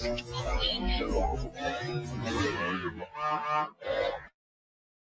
Thank you.